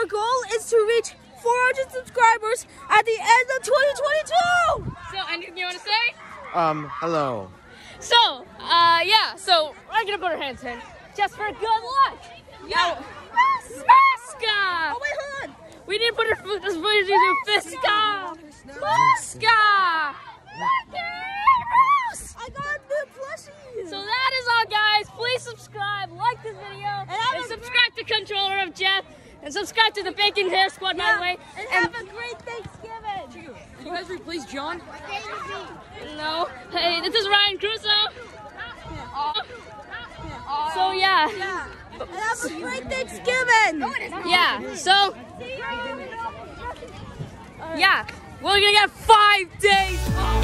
Our goal is to reach 400 subscribers at the end of 2022. So, anything you want to say? Um, hello. So, uh, yeah. So we're gonna put our hands in just for good luck. Yeah. Maska! Oh wait, hold on. We need to put our foot this voice into Fiska! Maska! I got the plushie. So that is all, guys. Please subscribe, like this video, and, have a subscribe to Controller of Jeff, and subscribe to the Bacon Hair Squad, by the way. and have a great Thanksgiving. Can you guys replace John? No. Hey, this is Ryan Crusoe. So oh. yeah, Yeah. And have a great Thanksgiving. Oh, yeah. So yeah, we're gonna get five days. off.